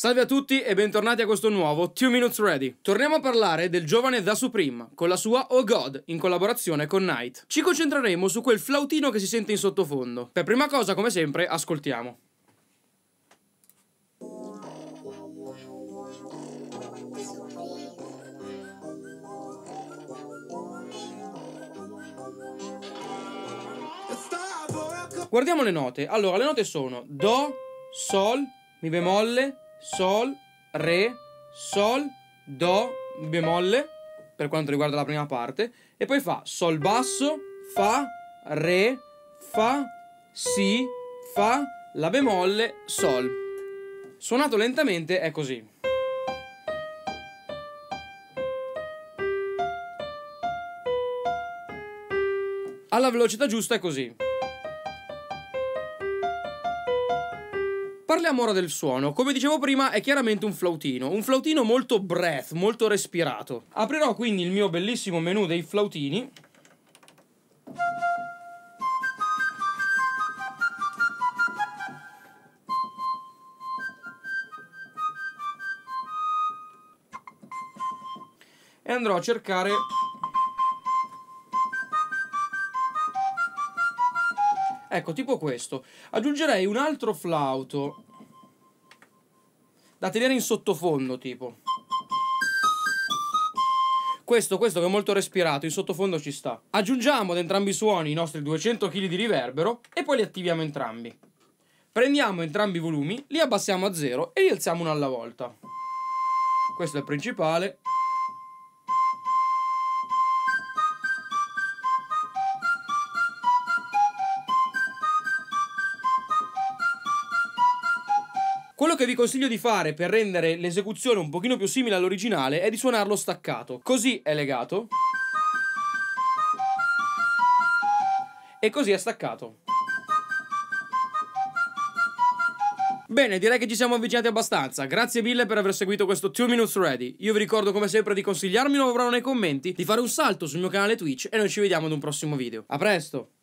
Salve a tutti e bentornati a questo nuovo 2 Minutes Ready. Torniamo a parlare del giovane The Supreme con la sua Oh God in collaborazione con Knight. Ci concentreremo su quel flautino che si sente in sottofondo. Per prima cosa, come sempre, ascoltiamo. Guardiamo le note. Allora, le note sono Do, Sol, Mi bemolle, Sol, Re, Sol, Do, bemolle, per quanto riguarda la prima parte, e poi fa Sol basso, Fa, Re, Fa, Si, Fa, La bemolle, Sol. Suonato lentamente è così. Alla velocità giusta è così. Parliamo ora del suono. Come dicevo prima, è chiaramente un flautino. Un flautino molto breath, molto respirato. Aprirò quindi il mio bellissimo menu dei flautini. E andrò a cercare Ecco, tipo questo. Aggiungerei un altro flauto da tenere in sottofondo, tipo. Questo, questo che è molto respirato, in sottofondo ci sta. Aggiungiamo ad entrambi i suoni i nostri 200 kg di riverbero e poi li attiviamo entrambi. Prendiamo entrambi i volumi, li abbassiamo a zero e li alziamo uno alla volta. Questo è il principale. Quello che vi consiglio di fare per rendere l'esecuzione un pochino più simile all'originale è di suonarlo staccato. Così è legato. E così è staccato. Bene, direi che ci siamo avvicinati abbastanza. Grazie mille per aver seguito questo 2 Minutes Ready. Io vi ricordo come sempre di consigliarmi un nuovo brano nei commenti, di fare un salto sul mio canale Twitch e noi ci vediamo ad un prossimo video. A presto!